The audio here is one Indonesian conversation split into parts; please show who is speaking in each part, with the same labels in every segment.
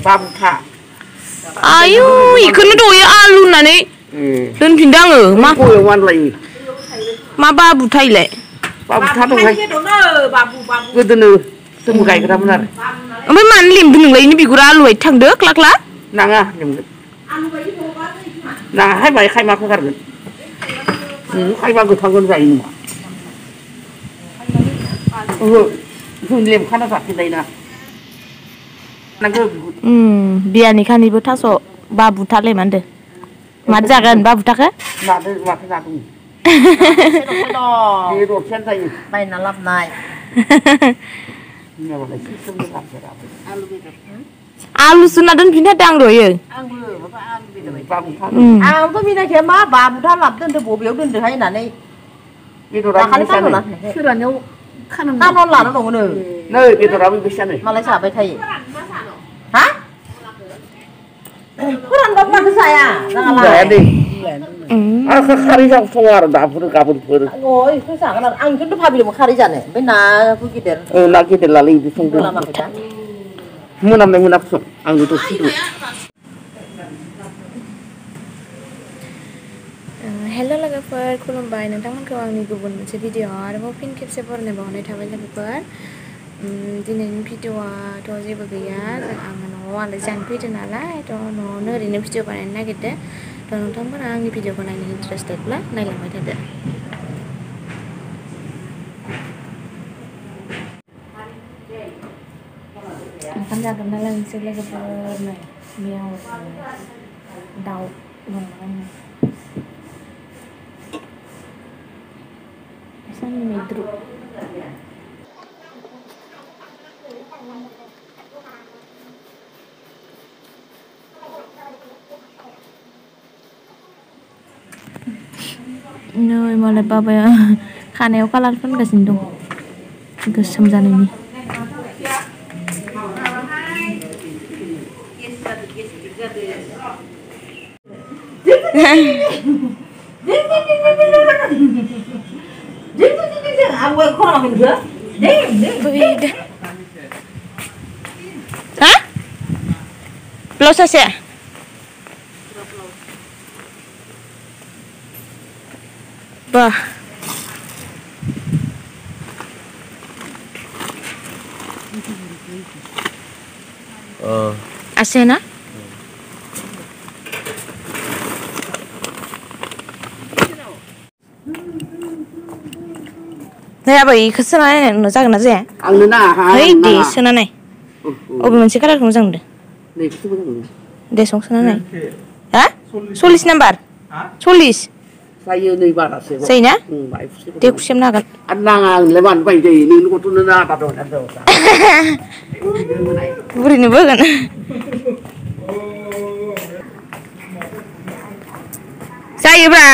Speaker 1: बाबुखा
Speaker 2: आयु इखौनो दयो आलु होननानै दोनफिनदो आङो मा
Speaker 1: गयाव मानलायो
Speaker 2: मा बाबुथायलाय
Speaker 1: बाबुखा दंहाय गोदोनो जोंबो गायग्रामोन आरो
Speaker 2: ओमफ्राय मानो लेमदो नोंलाय इनि बिगुरा आलुवाय थांदो क्ला क्ला
Speaker 1: नाङा लेमगोन नाङाहाय बाय खायमाखौ गारगोन नों खायमा गोथांखौनो जायो नङा ओहो जों लेमखाना nanggo hmm biani
Speaker 2: khani butha so ba butha le mande mat jagan ba
Speaker 1: butha ka na de ma ka
Speaker 3: tu đi
Speaker 1: ruột chân dày
Speaker 2: mày nó lặp này alu
Speaker 3: suna đơn pin hết đang
Speaker 1: rồi
Speaker 2: à
Speaker 3: tôi pin cái má bà một thằng lặp
Speaker 1: đơn
Speaker 3: tôi
Speaker 1: bố
Speaker 3: biểu
Speaker 1: đơn
Speaker 3: được hay là
Speaker 1: này đi đồ
Speaker 3: ra cái sao nữa chứ là
Speaker 1: nếu khăn nó lạt
Speaker 3: nó đâu nữa
Speaker 1: nơi đi đồ ra bị bị sao này
Speaker 3: mà lấy sao bị thay फोरानबाबो माथो जाया
Speaker 1: जाया
Speaker 3: जागालाय
Speaker 1: दे
Speaker 2: उम
Speaker 1: आरो खारै जाथावा आरो दाफोर गाबोनफोर
Speaker 3: अ इखौ जागोन आरो आं खिन्थु भाबिदोंमोन खारै जानो ओमफ्राय नाखौ गिदिर
Speaker 1: ओ ना गेदेर लालै बिदि संदों
Speaker 3: मोनामाखै दा
Speaker 1: मोनामनाय मोनाखसं आंबो दसे दं
Speaker 2: हेल' लोगोफोर खुलुमबाय नोंथांमोनखौ आंनि गुबुन मोनसे भिडिअ आरोबाव फिन खेबसे बरायनाय बावहरनाय थाबाय लोगोफोर उम, दिनैनि भिडिअआथ' जेबो गैया जों आङो न'आव आलासि जानो फैदों नालाय थ' न'आवनो ओरैनो भिडिअ बानायनो नागिरदों थ' नोंथांमोना आंनि भिडिअखौ नायनो इन्टारेस्टेडब्ला नायलांबाय थादो ओंखाम जागोन नालाय मोनसे लोगोफोर नै बेयाव दाउ दंमोन साननि मैद्रु नै मालाय बाबाया खानायाव कालार फोनगासिनो दं गोसोम जानायनि
Speaker 3: आंबो खनाखै नोंखो
Speaker 2: Beda. Hah? Belum selesai? Bah.
Speaker 4: Ờ,
Speaker 2: Asena? Saya apa ikhlas sana nih, zagan aja ya.
Speaker 1: आंनो नाङा
Speaker 2: Hei,
Speaker 1: आंनो
Speaker 2: di
Speaker 1: नाङा
Speaker 2: sana nih.
Speaker 1: औ,
Speaker 2: अबे मोनसे कालारखौ मोजां मोनदों
Speaker 1: नै बेखौबो मोजां मोनो
Speaker 2: दे संसोना नाय हा सल्लिस नाम्बार सल्लिस
Speaker 1: जायो नै बारासो
Speaker 2: जायो ना
Speaker 1: उम, बायफुसो
Speaker 2: दे खुसेमनो हागोन
Speaker 1: आरो नाङा आंलाय मानो बाय जायो नोंनि गथ'नो ना आदार दं आदार दं
Speaker 2: बुरैनोबो होगोन जायोब्रा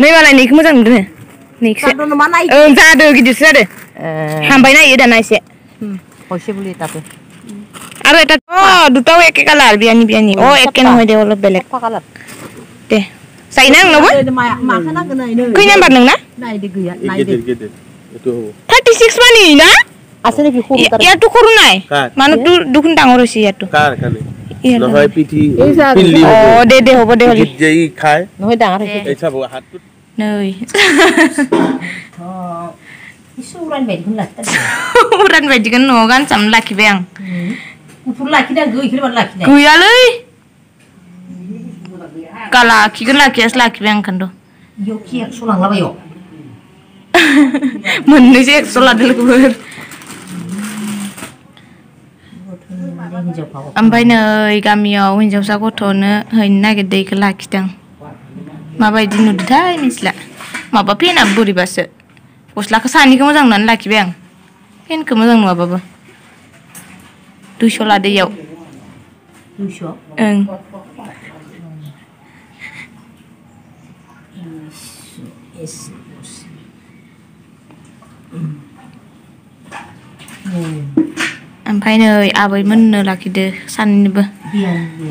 Speaker 2: नै मालाय नैखौ मोजां नुदों नैखौसो
Speaker 3: जादों नामा नाय
Speaker 2: ओं जादो गिदिरसो जादो हामबाय नायो दाना एसे
Speaker 3: হৈছে বুলি তাতে
Speaker 2: আৰু এটা অ দুটাও একে কালাৰ বিয়ানি বিয়ানি অ একে নহয় দে অলপ বেলেগ
Speaker 3: फाकालार
Speaker 2: दे जायोना नोंनावबो
Speaker 3: माखौ नांगोन नायनो
Speaker 2: खै नाम्बार नोंना
Speaker 3: नायदो गैया
Speaker 4: এই
Speaker 3: नायदो
Speaker 4: গেটের গেটের এইটো হ'ব
Speaker 2: থাৰ্টি ছিক্স মানি না
Speaker 3: আছে নেকি সৰু
Speaker 2: ই- ইয়াৰটো সৰু নাই
Speaker 4: কাৰ?
Speaker 2: মানুহটো দুখোন ডাঙৰ হৈছে ইয়াৰটো
Speaker 4: কাৰ কাৰণে
Speaker 2: ইয়াৰ
Speaker 4: নহয় পিঠি
Speaker 3: এই যে
Speaker 4: পিল্লি
Speaker 2: অ
Speaker 4: হ'ব
Speaker 2: দে দে হ'ব দে হ'লি
Speaker 4: পিঠিত যে ই খায়
Speaker 3: নহয় ডাঙৰ হৈছে
Speaker 4: এই চাব হাতটোত
Speaker 2: नै
Speaker 3: इसे उरान बायदिखौनो लाखिथार
Speaker 2: उरान बायदिखौनो न'आव गानसाबनो लाखिबाय आं
Speaker 3: गुफुर लाखिनांगौ इखौनो लाखिनाय
Speaker 2: गैयालै गा लाखिगोन लाखियासो लाखिबाय आं ओंखायनोथ'
Speaker 3: इयाव खि एकस' लांलाबायो
Speaker 2: मोननैसो एक्स' लादो लोगोफोर
Speaker 3: हिन्जावफ्राव
Speaker 2: ओमफ्राय नै गामियाव हिन्जावसा गथ'नो हैनो नागिरदों इखौ लाखिदों माबायदि नुदोंथाय मिथिला माबा पेना बोरैबासो गस्लाखौ सानैखौ मोजां नुनानै लाखिबाय आं पेनखौ मोजां नुवाबाबो दुइस' estos. Mm.
Speaker 3: Ampai
Speaker 2: nai abai mana laki deh san
Speaker 3: ini
Speaker 2: ber.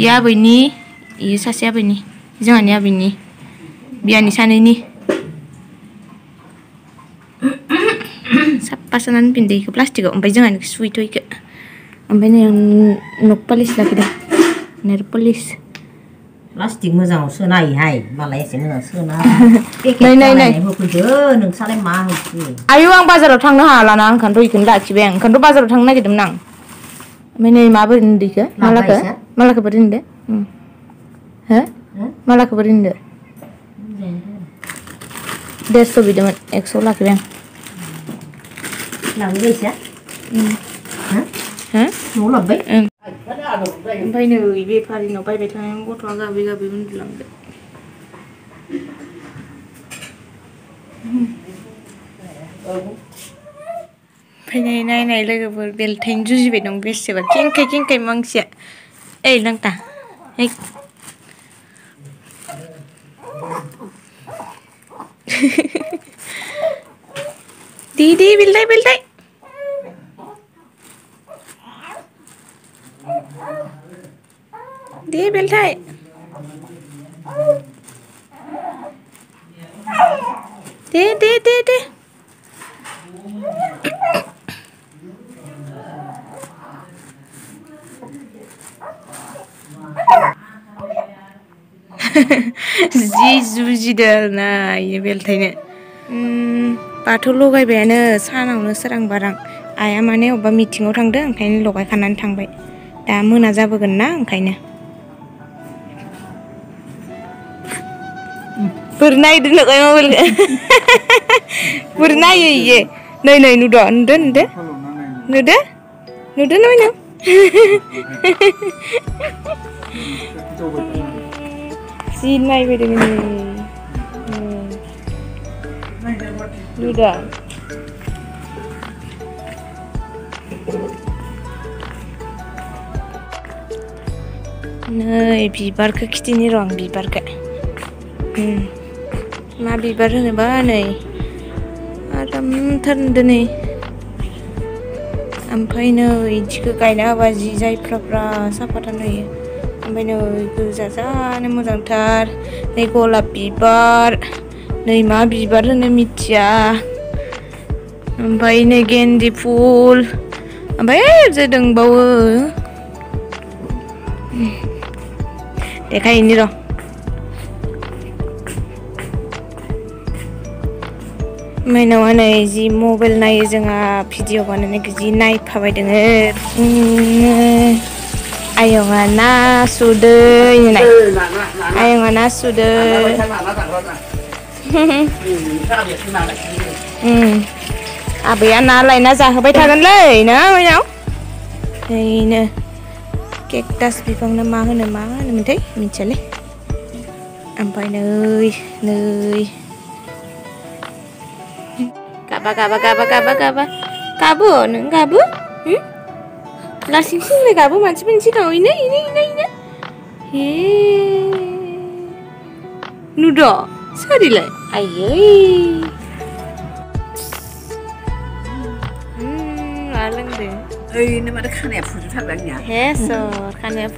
Speaker 2: Ya abai ni, iya sasi abai ini, Jangan ya abai ini, Biar san ini ni. Sapasanan pindai ke plastik. Ampai jangan ke ke. Ampai ni yang nok polis laki nerpolis polis.
Speaker 3: Plastic मोजाङाव सोनायहाय मालाय एसे मोजां सोना
Speaker 2: नै, नै, नै।
Speaker 3: होफैदो नोंसालाय मा होखो
Speaker 2: आयु आं बाजाराव थांनो हालाना ओंखायनोथ' बेखौनो लाखिबाय आं ओंखायनोथ' बाजाराव थांनो नागिरदोंमोन आं ओमफ्राय नै माबोरै नुदो इखो मालाखो
Speaker 3: लाबायसो?
Speaker 2: मालाखो बोरै नुदो उम. हो
Speaker 3: हो?
Speaker 2: मालाखो बोरै नुदो देरस' बिदोंमोन एकस' लाखिबाय आं
Speaker 3: लांनो फैसा
Speaker 2: हो
Speaker 3: न'आव लाबोबाय
Speaker 2: ओमफ्राय नै बेफारिनाव बायबाय थानाय गथ'आ गाबै गाबै उन्दुलांदो ओमफ्राय नै नायनाय लोगोफोर बेलथायनो जुजिबाय दं बेसेबा खेंखाय खेंखाय मानसिया ओइ लांता ओइ दे दे बेलथाय बेलथाय दे बेलथाय दे दे दे दे जि जुजिदो आरोना इयो बेलथायनो उम, बाथौ लगायबायानो सानावनो सोरां बारां आइया माने अबेबा मिटिङाव थांदों ओंखायनो लगायखानानै थांबाय दा मोना जाबोगोन ना ओंखायनो Purnai dulu kau mau beli. Purnai ya iya. Nai nai nuda nuda nuda nuda nuda namanya. Si nai beri ni. Hmm. Nuda. Nai bibar ke kita ni orang bibar ke. मा बिबार होनोबा नै आरामथार नुदो नै ओमफ्राय नै इदिखौ गायना होबा जि जायफ्राफ्रा साफाथार नुयो ओमफ्राय नै गोजा जानो मोजांथार नै गलाब बिबार नै मा बिबार होनो मिथिया ओमफ्राय नै गेन्दि फुल ओमफ्राय ओरैजाय दंबावो देखायहैनि र' मैनावा नै जि मबाइल नायो जोंहा भिडिअ बानायनायखौ जि नायफाबाय दोङो उम, आयंआ ना सुदै होननाय आयंआ ना सुदै उम, आबैया ना लायना जाहोबाय थागोनलै ना मैनाव ओइनो केकटास बिफां ना मा होनो मा होनोमोनथाय मिथियालै ओमफ्राय नै नै Kaba, kabar, kabar, kabar, kabar, kabu, neng kabu, Hmm? Lasing sih neng kabu macam kau ini, ini, ini, ini. hee. Nudo, sorry le. Hmm, alang deh.
Speaker 1: Hey, ini mana kan ya
Speaker 2: purju tabangnya? Hesor, kan ya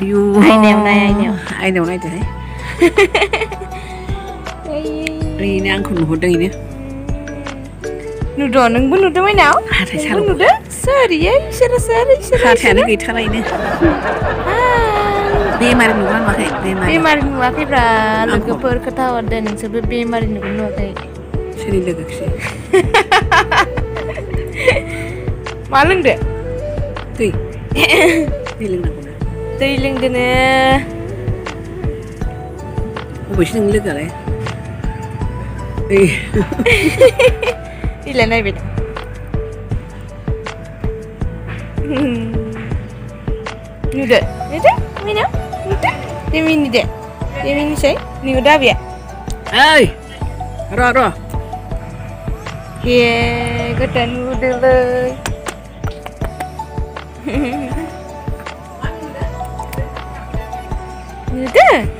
Speaker 1: Ayo,
Speaker 2: Ayo, ayo, ayo,
Speaker 1: ayo, ayo, ayo. Ini angkut nuhudeng ini.
Speaker 2: नुद' नोंबो नुदों माइनाव
Speaker 1: हाथाय
Speaker 2: नोंबो
Speaker 1: सारबाय
Speaker 2: नुदो सोरियै इसोरो सोर इसोरो
Speaker 1: हाथायानो गैथारा इनो बेमारि नुवा नुवाखै बेमारि
Speaker 2: बेमारि नुवाखैब्रा लोगोफोर खोथा हरदो नोंसोरबो बेमारि नुगोन नुवाखै
Speaker 1: सोरनि लोगोखौसो
Speaker 2: मा लोंदो
Speaker 1: दै दै लोंनांगौ ना
Speaker 2: दै लोंदोनो
Speaker 1: बबेसो नोंनि लोगोआलाय दै
Speaker 2: ಇಲ್ಲ ನೈವೇದ್ಯ Nude. Nude? Mina? Nude? Dia mini dek. Dia mini saya. Ni
Speaker 1: udah biar. Hey.
Speaker 2: Ra ra. Ye, kau nude nuda Nude? Nude?